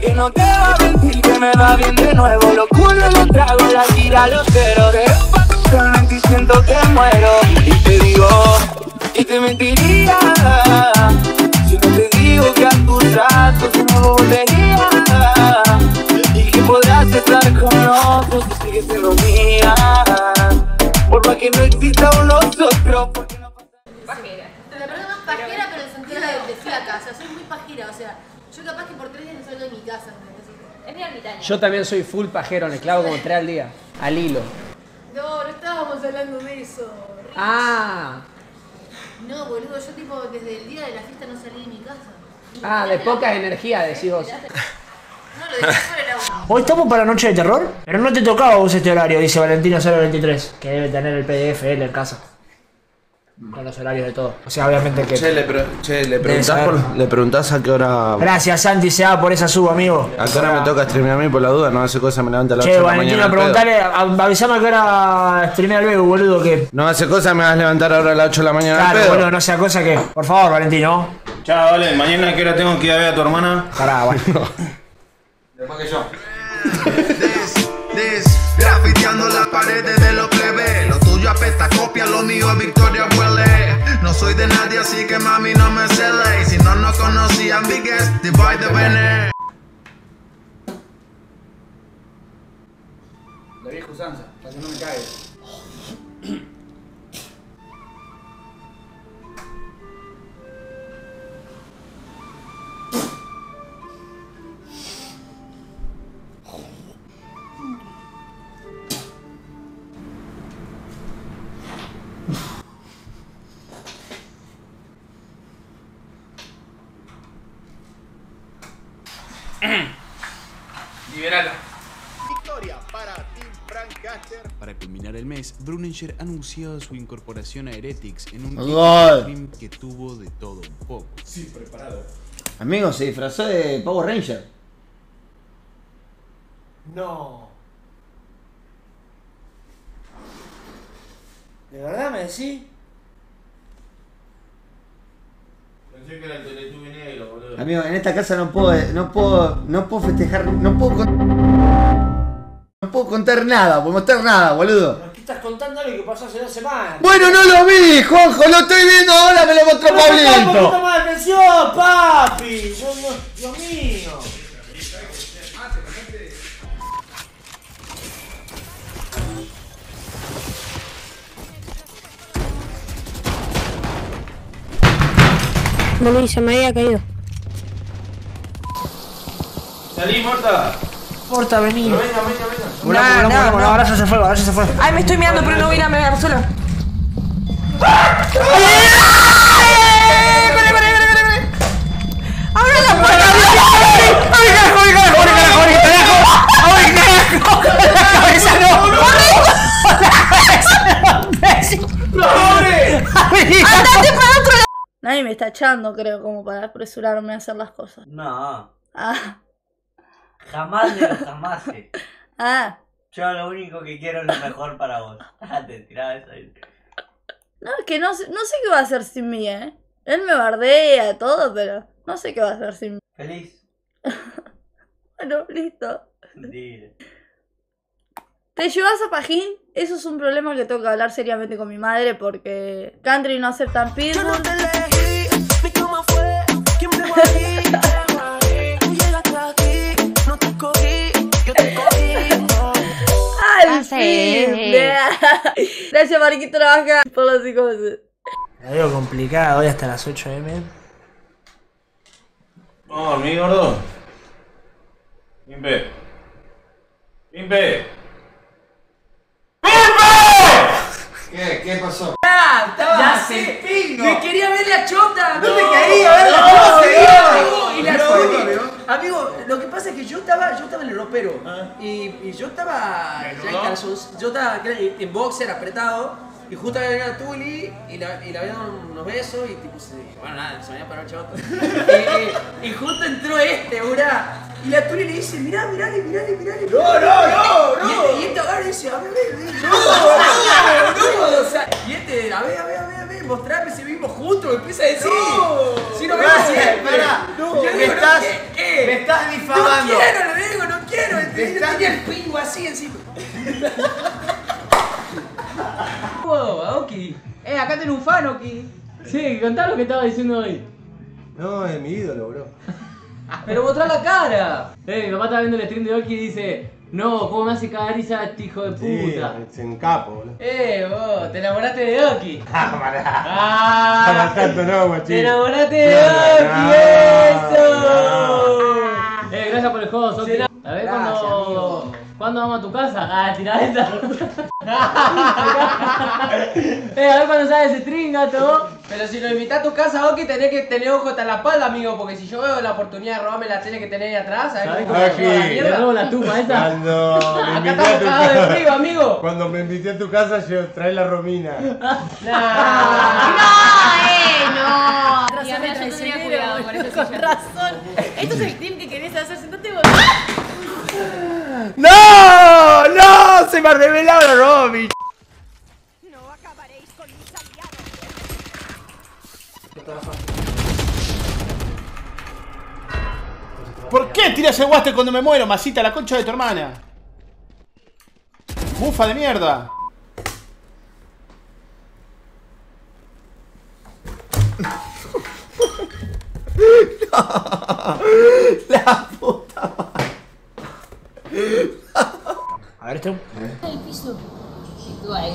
Que no te va a mentir que me va bien de nuevo. Los culos los trago, la tira los cero Que pasan y siento que muero. Y te digo, y te mentiría. Si no te digo que a tus ratos no volvería Yo también soy full pajero, me clavo como tres al día. Al hilo. No, no estábamos hablando de eso. Rich. Ah. No, boludo, yo tipo desde el día de la fiesta no salí de mi casa. Ah, de poca energía decís vos. No, lo. Hoy estamos para Noche de Terror, pero no te tocaba a vos este horario, dice Valentino023, que debe tener el PDF él en casa. Con los horarios de todo. O sea, obviamente que. Che, le, pre- che, le, preguntás por- le preguntás a qué hora. Gracias, Santi Sea, por esa suba, amigo. A qué hora me toca streamear a mí por la duda, no hace cosa me levanta a las 8 Che, de la mañana. Valentino, al pedo. preguntale, a- avisame a qué hora streamea el Begu, boludo, que. No hace cosa me vas a levantar ahora a las 8 de la mañana. al Claro, pedo. boludo, no sea cosa que. Por favor, Valentino. Chao, vale, mañana a qué hora tengo que ir a ver a tu hermana. Pará, bueno. Después que yo. This, this, grafiteando las paredes de los plebes. Tuyo apesta copia, lo mío Victoria huele. No soy de nadie, así que mami no me cele. Y si no nos conocían, biggest divide the bene. La vieja usanza, para que no me cague. Para culminar el mes, Bruninger ha anunciado su incorporación a Heretics en un stream que tuvo de todo un poco. Amigo, se disfrazó de Power Ranger. No. ¿De verdad me decís? Pensé que era el Teletubby negro, boludo. Amigo, en esta casa no puedo, no puedo, no puedo festejar, no puedo con- no puedo contar nada, puedo mostrar nada, boludo. ¿Qué estás contando algo que pasó hace dos semanas? Bueno, no lo vi, Juanjo, lo estoy viendo ahora, me lo mostró ¡No me un poquito Pablito. más de atención, papi! Dios, mío. Boludo, se me había caído. Salí, Marta. Porta, vení. Venga, venga, venga. Volá, volá, volá, volá, ahora ya se fue, ahora ya se fue. Ay, me estoy mirando, pero no voy a ir a mear sola. ¡Abre la puerta! ¡Abre carajo, abre carajo, abre carajo, abre carajo! ¡Abre carajo! ¡La cabeza no! ¡Andate para otro lado! Nadie me está echando, creo, como para apresurarme a hacer las cosas. No, Ah, jamás de los jamás. ah. Yo lo único que quiero es lo mejor para vos. Ah, Te tiraba eso ahí. No, es que no, sé- no sé qué va a hacer sin mí, ¿eh? Él me bardea todo, pero no sé qué va a hacer sin mí. Feliz. Bueno, listo. Mentira. ¿Te llevas a Pajín? Eso es un problema que tengo que hablar seriamente con mi madre porque Country no aceptan Pitbull. ¡Al Gracias, Mariquito Trabaja, por los hijos. La veo complicada hoy hasta las 8 m. Vamos a dormir, gordo. Impe. Impe. ¿Qué? ¿Qué pasó? Ya sé, me quería ver la chota, No, quería ver la no, chota, no, y la no, subí. amigo. Amigo, lo que pasa es que yo estaba, ropero y, y yo estaba ya en calzones- yo estaba en boxer apretado y justo había una Tuli y la, y la había dado unos besos y tipo se bueno nada, se me había parado el chota. y, y- y justo entró este, burá. Y la Tuli le dice, mirá, mirale, mirale, mirale. No, no, no, no. Y este, y este dice, a ver, a ver, no, no, no, o sea, y este, a ver, a ver, a ver, a ver, mostrame si vivimos juntos, empieza a decir. No. si no pará. Me yo digo, estás- ¿qué? ¿Qué? me estás difamando. No quiero, Este, tenía el pingo así encima. Oh, Aoki. Eh, acá tenés un fan, Oki. Sí, contá lo que estaba diciendo hoy. No, es mi ídolo, bro. Pero mostrá la cara. Eh, mi papá estaba viendo el stream de Oki y dice, no, ¿cómo me hace cagar risa este hijo de Sí, puta? se encapo, boludo. Eh, vos, te enamoraste de Oki. Ah, pará. Ah, tanto no, guachín. te enamoraste de No, Oki, eso. Eh, gracias por el juego, Soki. A ver Gracias, cuando... amigo. ¿Cuándo vamos a tu casa? Ah, tirá esa. eh, a ver cuando sale ese stream, gato. Pero si lo invitás a tu casa, Oki, tenés que tener ojo hasta la espalda, amigo. Porque si yo veo la oportunidad de robarme la tele que tenés ahí atrás, ¿sabés ¿Sabés cómo la le mierda? robo la tupa esa? Cuando me Acá invité a estamos tu cagados de casa. frío, amigo. Cuando me invité a tu casa, yo trae la Romina. Nah. eh, no. Y a mí yo tendría cuidado con esa Con razón. Esto es el team que querés hacer. Sentate vos. ¡No! ¡No! ¡Se me ha revelado la Robin! ¿Por qué tiras el guaste cuando me muero, masita, la concha de tu hermana? Bufa de mierda. La puta madre. A ver, este. El piso. Y tú ahí.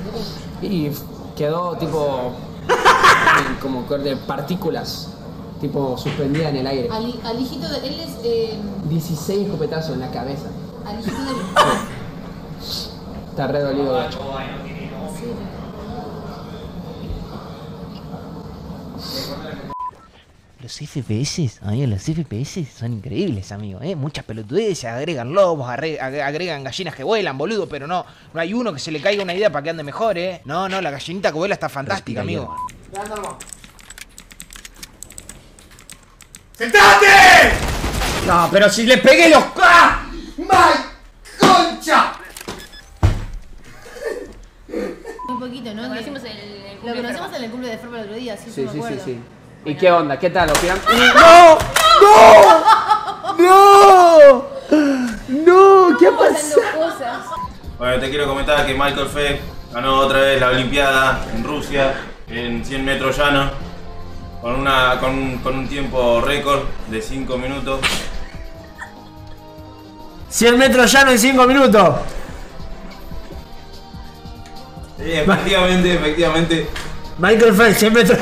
Y quedó tipo. como de partículas. Tipo suspendida en el aire. Al, al hijito de él es. Eh, 16 escopetazos en la cabeza. al hijito de Está re dolido, gacho. Los FPS, amigo, los FPS son increíbles, amigo, ¿eh? Muchas pelotudeces, agregan lobos, agregan gallinas que vuelan, boludo, pero no, no hay uno que se le caiga una idea para que ande mejor, ¿eh? No, no, la gallinita que vuela está fantástica, amigo. ¡Sentate! No, pero si le pegué los. ¡Ah! ¡My concha! Muy poquito, ¿no? Lo conocimos en el- en el Lo cumple en el cumple de Ferma el otro día, sí, Sí, sí, me sí, sí, acuerdo. sí. ¿Y qué onda? ¿Qué tal? ¿Opinan? ¡No! ¡No! ¡No! ¿Qué ha pasado? Bueno, te quiero comentar que Michael Phelps ganó otra vez la Olimpiada en Rusia en 100 metros llano con, una, con, un, con un tiempo récord de 5 minutos. 100 metros llano en 5 minutos. Sí, efectivamente, efectivamente. Michael Phelps, 100 metros.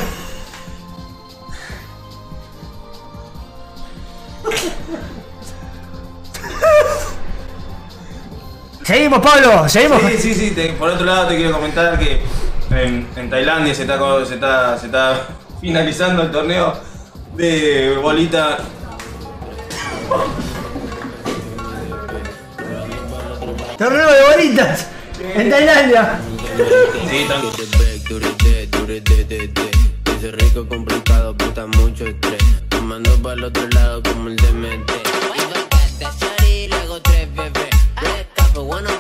Seguimos, Pablo, seguimos. Sí, sí, sí. te- por otro lado, te quiero comentar que en, en Tailandia se está, se, está, se está finalizando el torneo de bolita. Torneo de bolitas en Tailandia. Sí, tranquilo. Ese rico complicado, puta mucho estrés. Tomando para el otro lado como el DMT. Hago tres bueno,